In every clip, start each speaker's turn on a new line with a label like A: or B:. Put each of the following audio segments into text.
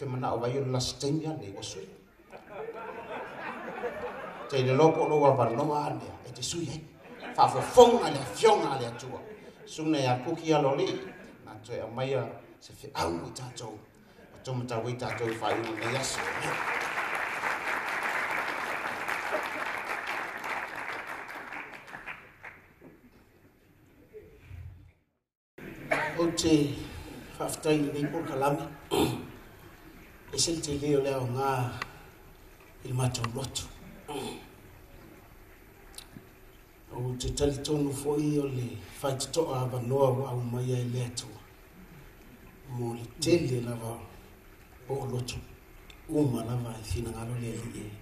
A: te mana o vai o last time ya nei wasui. Te ne lopo lo wa vano a ne, e te sui hei. Fa fo fong a le fionga le atua. Sune ya kuki a lo li, na te a maia se fi au i tatou. A tomata wei tatou i fai unu nei asu. O te whaftai ni pōkalami. Okay. eseiteleo le aoga i le mataulotu ou te talitonu foʻi o le faitotoʻa avanoa ua au mai ai le atua mo le tele lava o o uma lava e finagalo le alii e.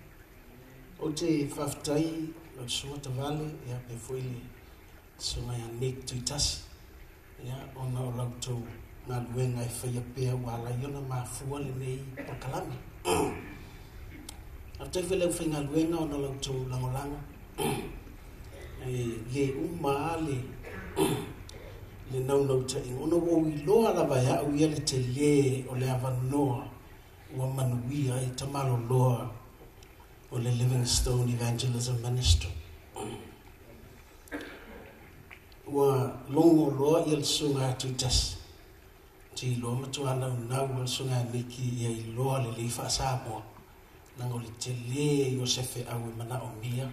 A: o te faafetai o le soga tavale ia e pe foʻi le soga ia nek a ia ona o lautou na luega e faia pea ua alai ona mafua lenei pakalame autaifa leu faigaluega ona lautou lagolago e le uma a le le naunau taʻiga ona uou iloa lava e aʻu ia le telē o le avanoa ua manuia i tamaloloa o le livingstone evangelism ministry ua logoloa ia le suga atu tasi ti lo matuana unau sugaliki ia iloa lelei lei faasamoa naga o le tele iosefe au e manaʻomia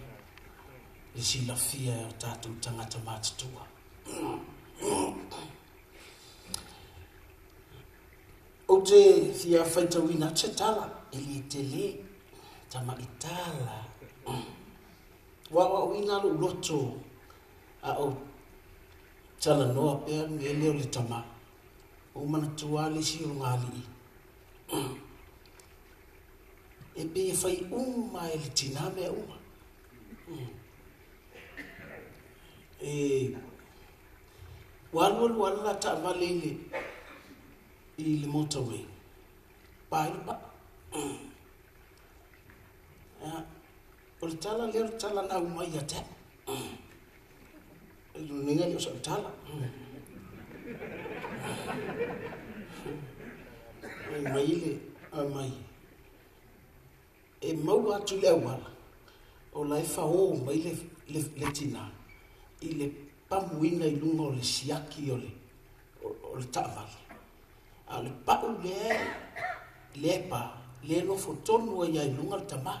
A: le silafia e o tatou tagata matutua ou te fia faitauina te tala e li tele tamaʻitala uaʻoaʻuina alou loto a ou talanoa pea mele o le tamaʻi o mana si e pe fai uma e le tina me uma e walwal wala la malele i le motorway pa pa o le tala lea le tala na uma ia te nega o sa le tala e mai le a mai e mau atu le awala o lai fao mai le, le, le tina i le pamuina i lunga o le siaki o le, o, o le tawale a le pau le le pa le lofo tonua ia i lunga le tama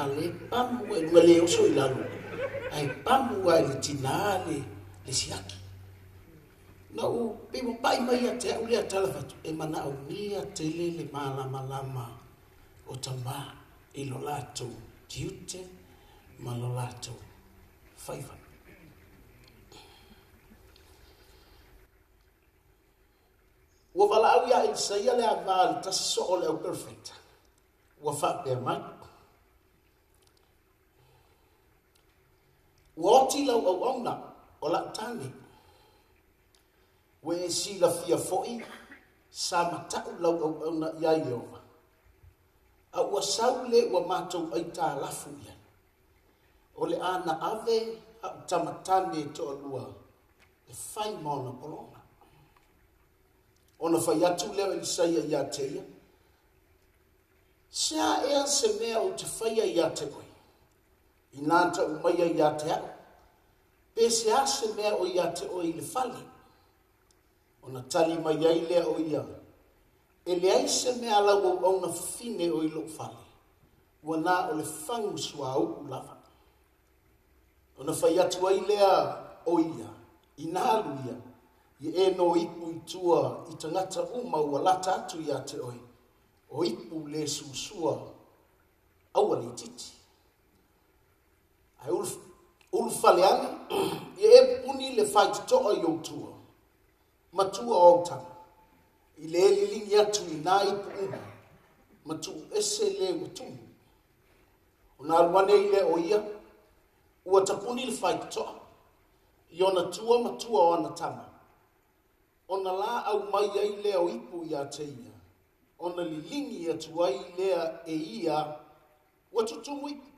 A: a le pamua i lunga le oso i lalu a le pamua i le tina le, le siaki no u pe mo pai mai te u le tala fa e mana o mia te le le mala malama o tamba e lo lato tiute ma lo lato faiva Wa wala au ya in sa yale a maal ta so ole au perfect. Wa fa pe amai. Wa oti lau au au na o la tani we si la fia foi sa mata u la u na ya e yo a wa sa u le wa mata u ai ta la fu ya o le ana ave a ta mata ne to lua e fai mo na polo ona fa ya tu le le sa ya ya te ya sa e a se me o te fa ya ya te ko inanta u mai ya te ya pe se a se me o ya te o i le fali ona tali mai ai lea o ia e leai se mea lauauauna auauna fafine o i loo fale ua na o le fagu suau'u lava ona fai atu ai lea o ia inā alu ia ia e no ipu itua i tagata uma ua lata atu iā te oe o ipu le suasua aua le ititi ae ulufaleagi ia e puni le faitoto'a i outua matua o autana i le li atu nā i pu'uga ma ese le utumu ona aluane i le o ia ua tapuni le faitoto'a i ona tua matua o ana tama ona la au mai ai lea o ipu iā te ia ona liligi atu ai lea e ia ua tutumu ipu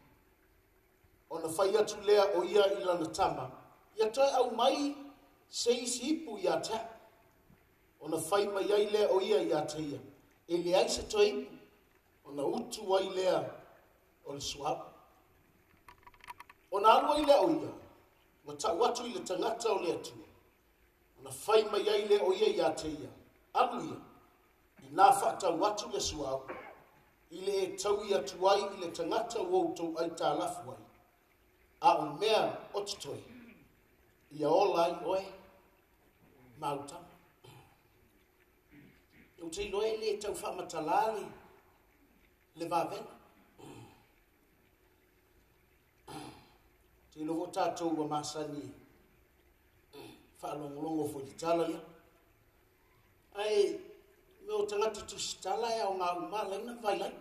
A: ona fai atu lea o ia i lana tama ia toe au mai se isi ipu iā tea ona fai mai ai lea o ia ia te E le aise toi, ona utu ai lea o le suap. Ona alu ai lea o ia, ma ta watu i le tangata o lea tu. Ona fai mai ai lea o ia ia te ia. Alu ia, i nga fata watu le suap, i le e tau ia tuai i le tangata o utu ai ta lafuai. A o mea otu toi, ia olai oe, mautamu te iloe le tau wha matalari le vavena. Te iloko tātou wa masani wha longolongo fo i tala lia. Ai, me o tangata tu stala ea o ngā umala ina vai e lai.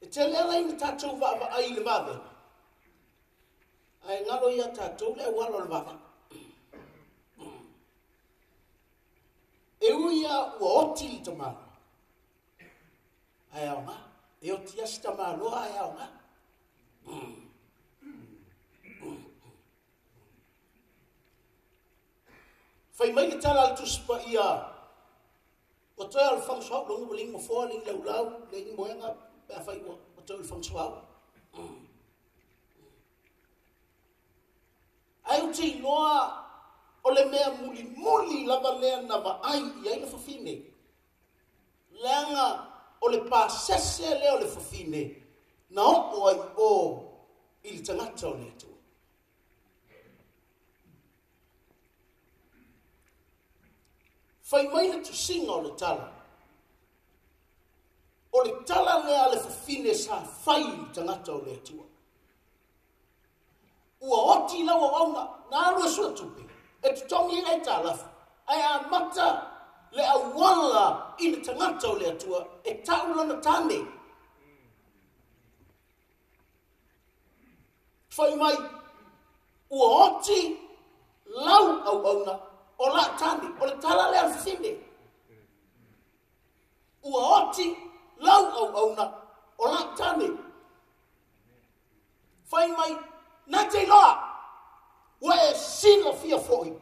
A: E te lela ina tātou wa ai le vavena. Ai, ngalo ia tātou lea wala le vavena. e uia ua oti li tamālo aeaoga e oti asi tamāloa aeaoga fai mai ke tala al tuspa ia o toi al fangsoau longu bilingi ma fua lingi laulau lingi moenga bea fai o toi al fangsoau ai uti noa o le mea muli muli lava lea na vaai i ai le fafine leaga o le pasese lea o le fafine na oo ai ō i le tagata o le atua fai mai le tusiga o le tala o le tala lea le fafine sa fai i le tagata o le atua ua oti lau auauna na alue suatupe e tutongi e ta lafu. Ai a mata le a wala i le tangata o le atua e taulana tane. Fai mai, ua oti lau au auna o la tane, o le tala le afine. Ua oti lau au auna o la tane. Fai mai, nate loa. Nate loa ua e silafia foʻi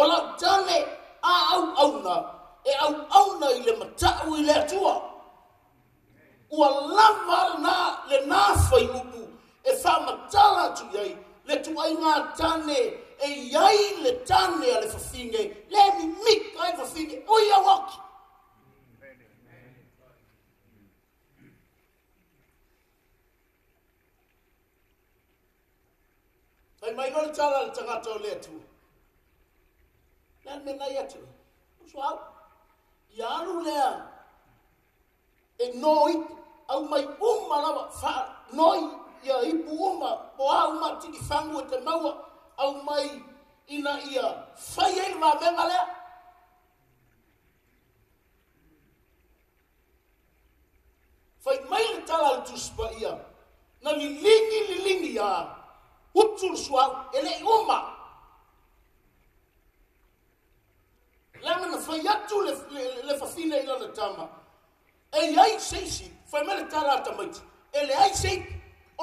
A: o lau tale aauauna e auauna i le mataʻu i le atua ua lava na le nafai lupu e faamatala atu iai le tuaiga tane e iai le tane a le fafige le mimika e fafige ui auaki Ai mai no tala le tanga tau le tu. Nen me nai atu. Uso au. I anu lea. E noi. Au mai umma lawa. Fa noi. Ia ipu umma. O au ma tiki fangu e te maua. Au mai. Ina ia. Fai e ma venga lea. Fai mai le tala le tuspa ia. Na li lingi li lingi ia. Ia. utsur suau ele uma lama na fai atu le, le, le fafina i lana tama e ai seisi fai mele tala tamaiti ele ai sei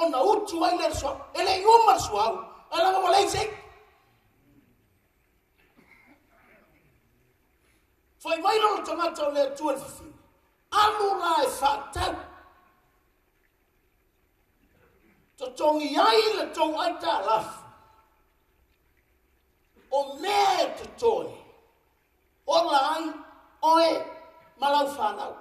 A: ona utu ai le suau ele i uma suau e lama wala ai sei fai mai lana tamata o le atu le fafina alu la e fatau to tongi ai le tong ai ta laf o me to toi o lai o e malau fanau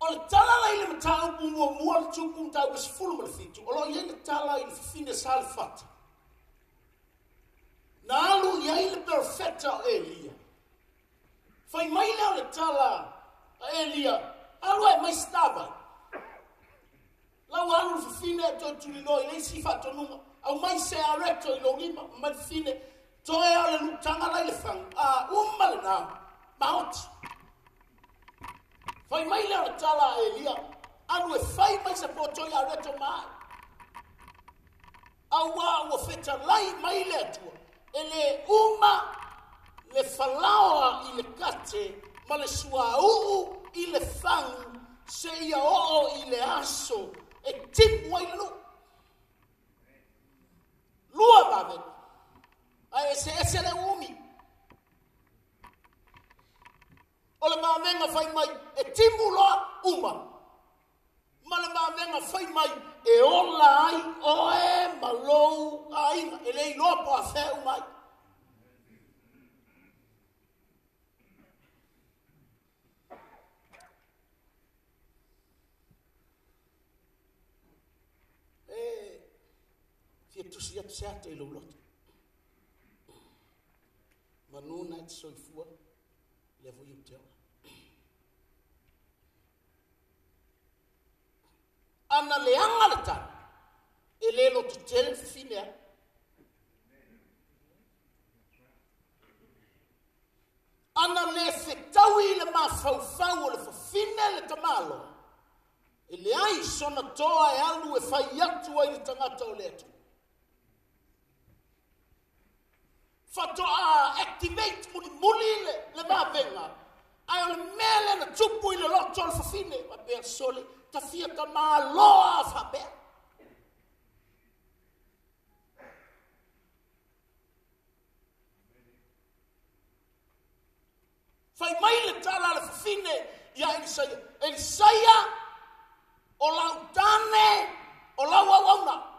A: o le tala lai le matau pu mua mua le tupu mtau kasi fulu mele fitu o lo ye le tala i le fine sal fata na alu ye le perfecta o e lia fai mai leo le tala a e lia alu e mai stava. Lau alu fa fine e tōtu li loi, lei si fa tonunga, au mai se a reto i lo lima, mai fine, tō e ale lutanga lai le fang, a umma le nā, maoti. Fai mai le ratala a elia, alu e fai e mai se pōtō i a reto maa. Au a ua feta lai mai le atua, ele umma le falaoa i le kate, ma le sua uu, uh -uh. i le fagu se ia o'o i le aso e lua vaveni a ese ese le umi o le mamega fai mai e timu uma ma le mamega fai mai e ola ai oe ma lou aiga e le iloa po uma seata i lou lota manuna e soifua le avui o
B: ana leaga le
A: tala e lē lo tetele le fifine ai ana lē fetaui i le mafaufau o le fafine le tamāloa e leai sona toa e alu e fai atu ai le tagata o le atua fatoa activate mo ni muli le le ma venga ai le mele na tupu ile lo tol fa fine ma be soli ta fia ta ma lo fa be fai mai le tala le fa fine ya ai sai ai sai ya o la tane o la wa wa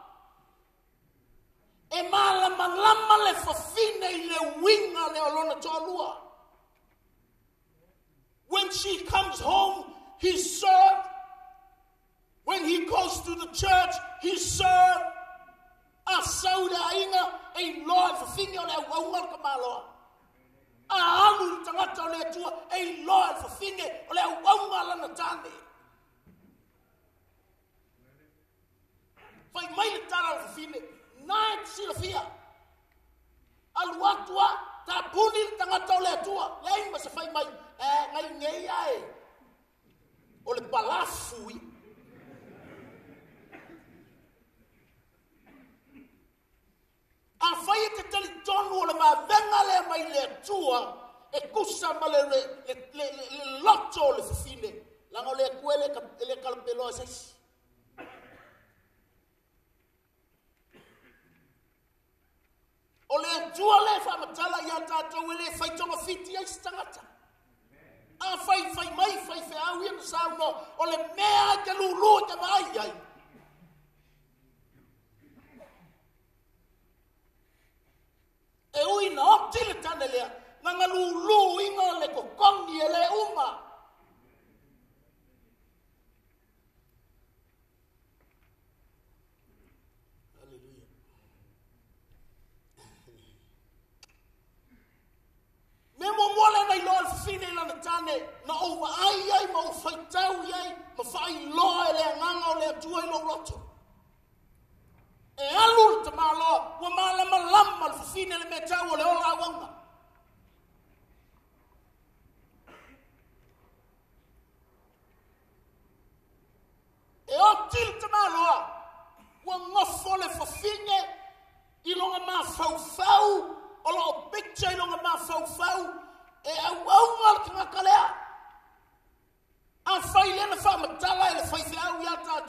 A: e malamalama le fafine i le winga le alona toalua when she comes home he served when he goes to the church he served asau le aiga e iloa e fafine o le auauga le kamaloa aalu le tagata o le atua e iloa e fafine o le auauga lana tane fai mai le tala o fafine nae te silafia alu atua tapuni le tagata o le atua leai ma se fai mai e eh, gaigei ae o le palafui afai e te talitonu o le mavega lea mai le atua e kusa ma le loto o le fifine lagao le akuele le kalapeloa e sasi o le atua le faamatala iā tatou e lē faitoga fiti ai se tagata a faifai mai faifeau ia na sauno o le mea ai te lūlū i te vaai ai e uina oti le tane lea na galūlū iga o le kokogi e lē uma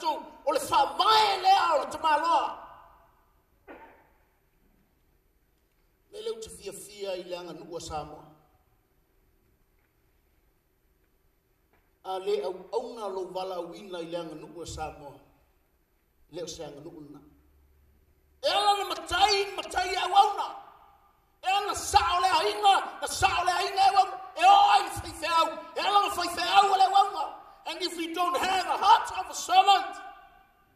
A: atu o le whamae lea o le tamaloa. Me leu te fia fia i le anga nua sāmoa. A le au auna lo vala au ina i le anga nua sāmoa. Leo se anga nua nua. E ala le matai, matai e au auna. E ala na sao le a inga, na sao le a inga e au. E oa i fai fai au, e ala na fai fai au e le au au. And if we don't have the heart of a servant,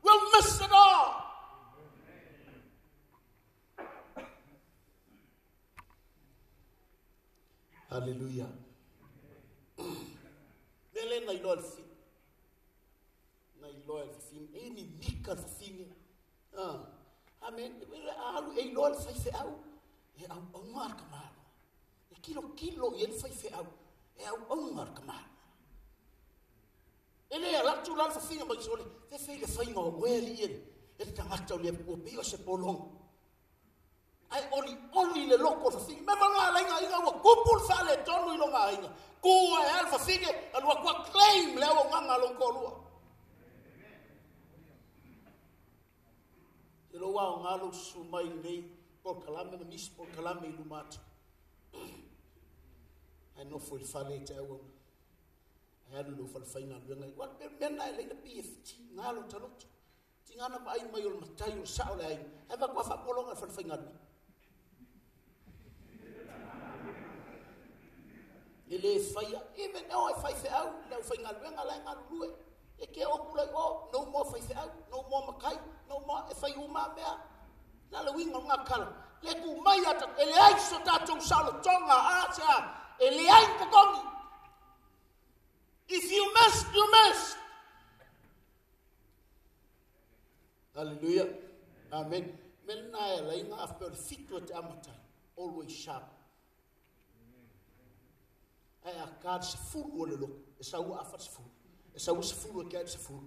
A: we'll miss it all. Hallelujah. na ilo alfi. Na ilo alfi. Eni Amen. alu e ilo alfa ife au. E au au mar E kilo kilo ife au. E au au mar ele ia latu lana fafiga mai sole te fei le faiga o oe alii ele ele tagata o le apua pei o se pologa ae olioli le loko o fafiga me maloalaiga aiga ua kupu le faaletonu i loga aiga kua e a le fafige alua kua claim le auaugaga alokolua e lou aoga lou susumai lenei polkalame manisi polkalame i lumatu ae nofo i le faaleitaauaga ngalo lo fal fainga lo ngai wat be menna le le PFT ngalo talot tinga na ba ai mayol matai o sa ole ai ha kwa fa polo ngal fal fainga lo ele fai e me no e ai fai se au le fainga lo ngal ai ngal lo e ke o kula o no mo fai se au no mo makai no mo e fai u ma mea na le winga nga kala le ku mai ata ele ai so ta tong sa lo tonga a sa ele ai ko If you must, you must. Hallelujah. Amen. Men nae lainga after fit what amata, always sharp. Ai a card se full o lelo, e sa u afat se full. E sa u se full o card se full.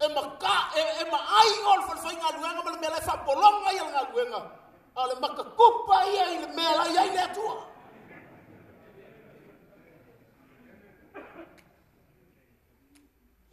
A: E ma ka, e, ma ai ol fal fai ngā luenga, ma le mea lai whapolonga i ngā luenga. A le maka kupa i le mea lai ai le atua.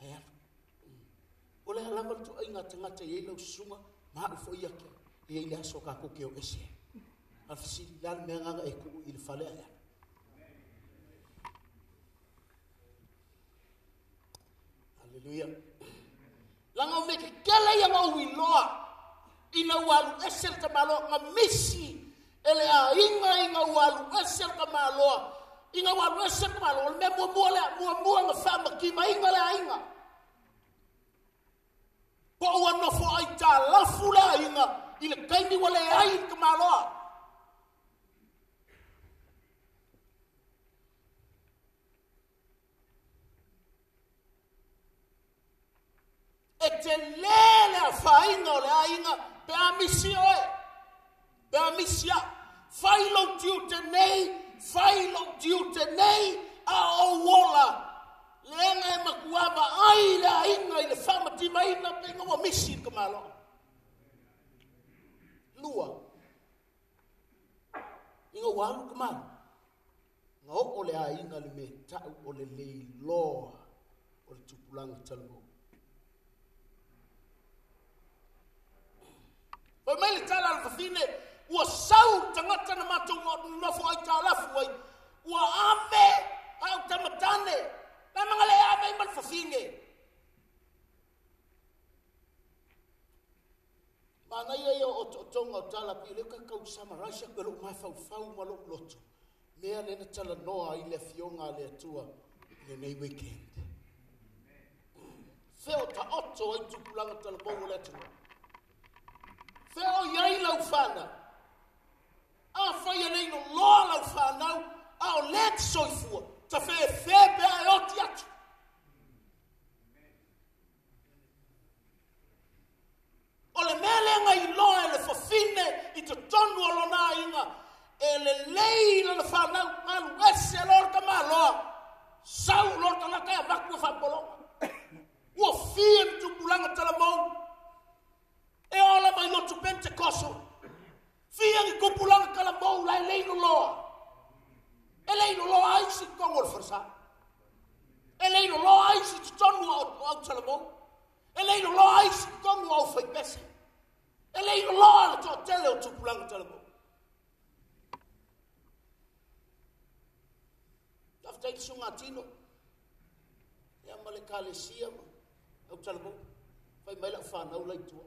A: pea o le alaga le tuai gatagata iai lausuma maʻufoia ke iai le aso kakuke o ese afasili la le meagaga e kuu i le falea ia aleluia laga o mekekele ia mauiloa ina ua alu ese le tamāloa ga misi e le aiga i ga ua alu ese le tamāloa inga wa rese ma lo me mo mo la mo mo nga fa ma ki mai nga la inga ko wa no fo ai ta la fu la inga il kai ni wala ai ki ma lo e te lele a whaino le ainga pe a misi oe, pe a misi a, whailo tiu te nei, failo diute nei a o wola lenga e makuaba ai la inga i le fama ti mai na penga wa misi ka malo lua inga wa amu ka malo nga o ole a inga le me tau ole le loa ole tupulanga talo mo Pemelitala alfafine, ua sau tangata na mata ua nofo ai tā lafu ai, ua ame ai o tamatane, na mga le ame i malfafinge. Mana ia ia o tonga o tala pi leka kau samaraisa ke lo mai fau fau ma lo loto. Mea lena tala noa i le fionga le atua i le nei weekend. Feo ta otto ai tupulanga tala bongo le atua. Feo iai lau fana. Feo iai lau fana a faia nei no lola o whanau, a o let soifua, ta fe e febe a e oti atu. O le melenga i loa e le fafine i te tonu alo nā inga, e le leila le whanau, e a lu ese lor ka mā loa, sau lor ka ngakai a vakua whapolo. Ua fie mtu pulanga tala mou, e ola mai lotu pente koso. Ua fie mtu pulanga tala mou, fia ki kopulanga kala mou ele elei loloa ele lei loloa aí se kogu o le ele e lei aí se si totonu o au talamou ele lei loloa aí se kogu o au faipese e lei loloa le toʻatele o tupulaga talamou tafetai le sugatino ia ma le kalesia eu au talamou fai mai laʻu fanau laitua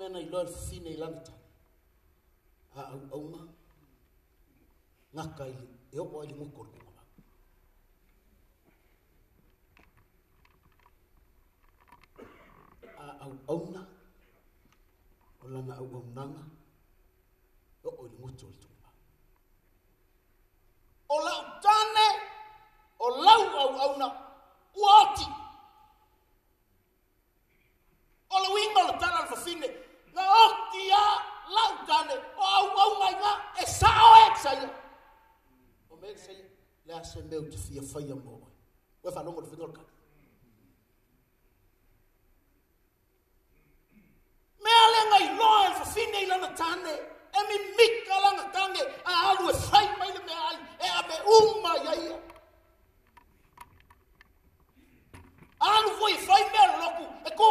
A: mena i loa fine i langita. A au au ma. Nga ka ili. E opo ili moko rungu ma. A au au na. O lana au au nanga. E opo ili moto ili tungu ma. O lau tane. O lau au au na. Uati. Ola wingo la tala alfa fine. Ola o kia lau tane o au au mai ngā e sa o e saia. O me saia le ase meu te fia whaia mō mai. Ue whanongo te whinora kani. Mea le ngai loa e whawhine i lana tane e mi mika langa tange a alu e whai mai le mea ai e a me umma iaia. Alu fwoi whai mea loku e kō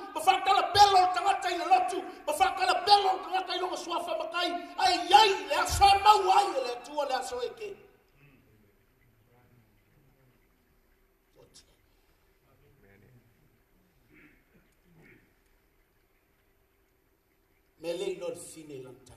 A: caso que me Melei lor sine lanta.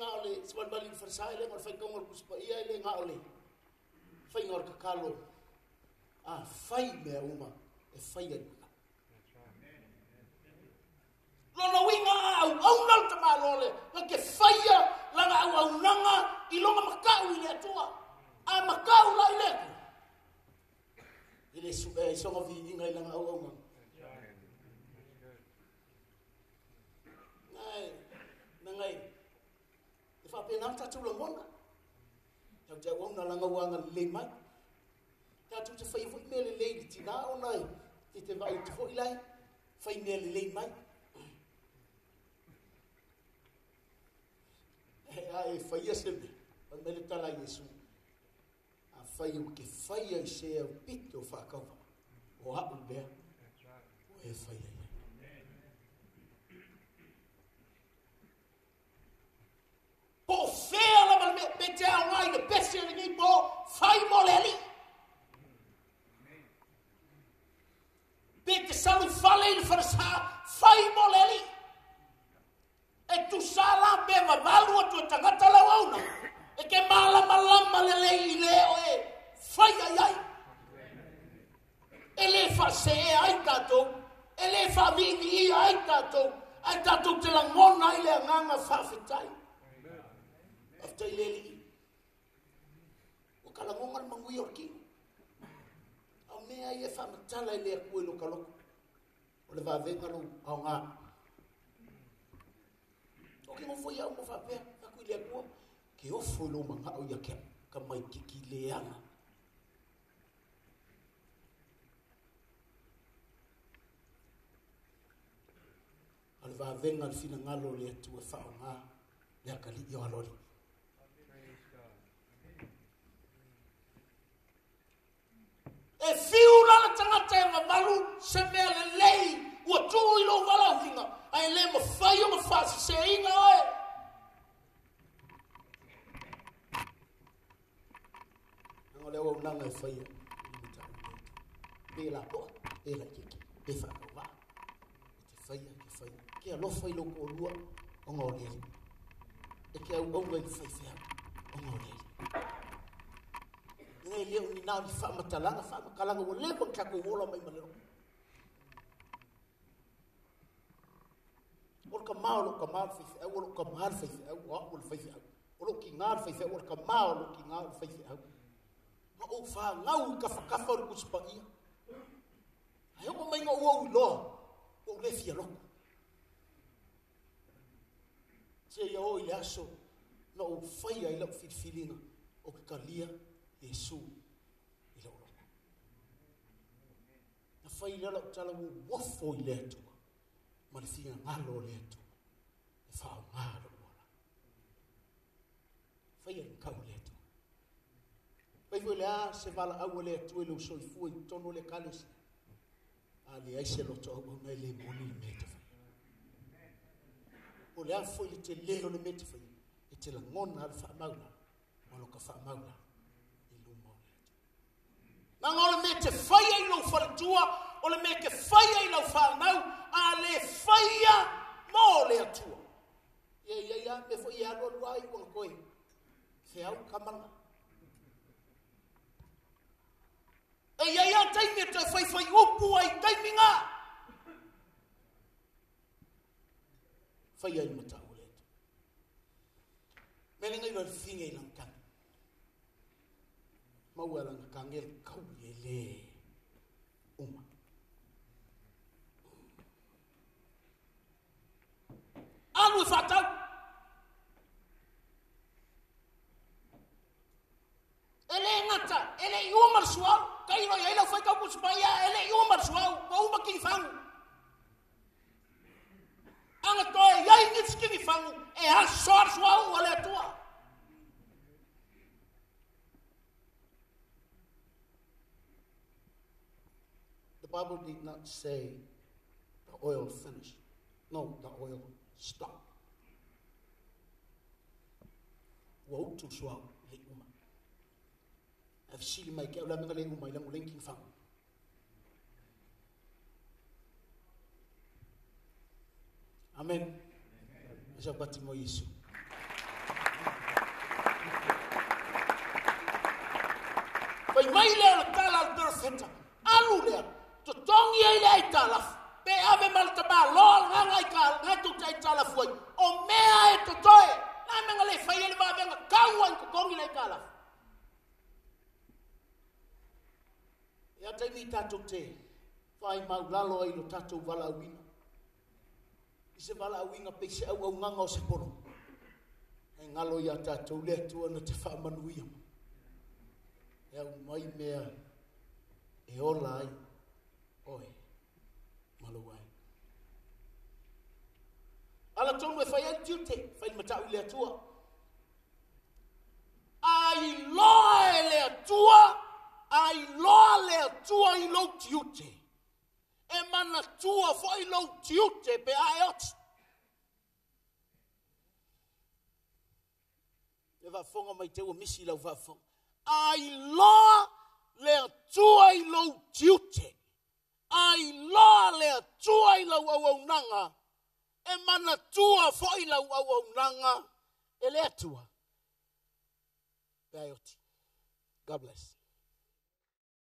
A: ngao le sibalibali falsa ele ngor fai ngor kuspa ia ele ngao le fai ngor kakalo a fai me uma e fai ele lona winga au au nal ta malole nga ke faya la nga au au nanga i makau i le a makau la ile ile su e songa vi inga i langa au au nga ngai na faapena tatou lagona tau te auau na lagauaga lelei mai tatou te fai foʻi mea lelei le tinā ona e te te vaautu foʻi lai fai mea lelei mai e eh, a ah, e eh, faia se mea pai mai le tala iesu afai ah, o ke faia i se aupito o aʻu lea o e faia ka maikikileana a le vavega le finagalo o le atu e faaogā le akalii o aloli e fiu lala tagata e gavalu se mea lelei ua tuʻu i lou valauhiga ae lē mafai o ma faaseseʻiga oe olha o nome e whaia i me tau neta. que la poa, e la e whanau wā. E te whaia, é whaia. Ke a lofa i loko o lua, o ngā o leiri. E ke au o ngai whai whea, o ngā o leiri. Ngai leo ni nāu ni whamatalanga, whamakalanga, o lewa que i wola mai malero. Ol ka mau, lo ka mau whai whea, o lo ka mau whai whea, o lo ki ngā whai whea, o lo ka mau, lo ki ngā whai whea. o no ka whakawharu kusipa ia. Ai o o le fia loko. Se yo o ile no na el i lau o ka kalia Yesu i lau loko. Na whai le lau tala le atua, ma fia Pai fwe le a se vala au le atu e lo soi fwe tono le kalesi. A le ai se loto au mai le moni le meta fwe. O le a fwe le te leo le meta fwe. E te la ngon al fa maula. Ma lo ka fa maula. E lo mo le atu. Na ngon le meta fwe e lo fwe tua. O le meke fwe e lo fwe nau. A le fwe mo le atua. Ia ia ia me fwe ia lo lua i wang koe. Se au kamala. Se au kamala. E ia ia taimi te whai whai upu ai taimi ngā. Whai ai mata ure. Mere ngai wai whinge i lang kani. Maua lang ka ngel kau i le. Uma. Alu fatau. ele é nata, ele i o marsuau kai e ele foi fai kau kusmaia ele i o marsuau pa uma ki fangu anga toe iai nitsikini fangu e haso arsuau o le atua The Bible did not say the oil finished. No, the oil stopped. Woe to swallow. tafsiri mai ke ulanga le umai langu lengi fa amen Amen. Amen. Amen. Amen. Amen. Amen. Amen. Amen. Amen. alu Amen. to tong Amen. Amen. Amen. Amen. Amen. Amen. Amen. Amen. Amen. i Amen. Amen. Amen. Amen. Amen. Amen. Amen. Amen. to Amen. na Amen. Amen. Amen. Amen. Amen. Amen. Amen. Amen. Amen. Amen. e a taimi i tatou te fai mau lalo ai lo tatou valaauina i se valaauiga pei se auaugaga o se pono e galo iā tatou le atua na te faamanuia ma e au mai mea e ola ai oe ma lou ai ala tonu e fai ai tiute fai matau i le atua ai loa e le atua ailoa le atua i lou tiute e manatua foʻi lou tiute pe a e oti le vaafoga mai te ua misi lau vaafoga ailoa le atua i lou tiute ailoa le atua i lau auaunaga e manatua foʻi lau auaunaga e le atua pe ae oti god bless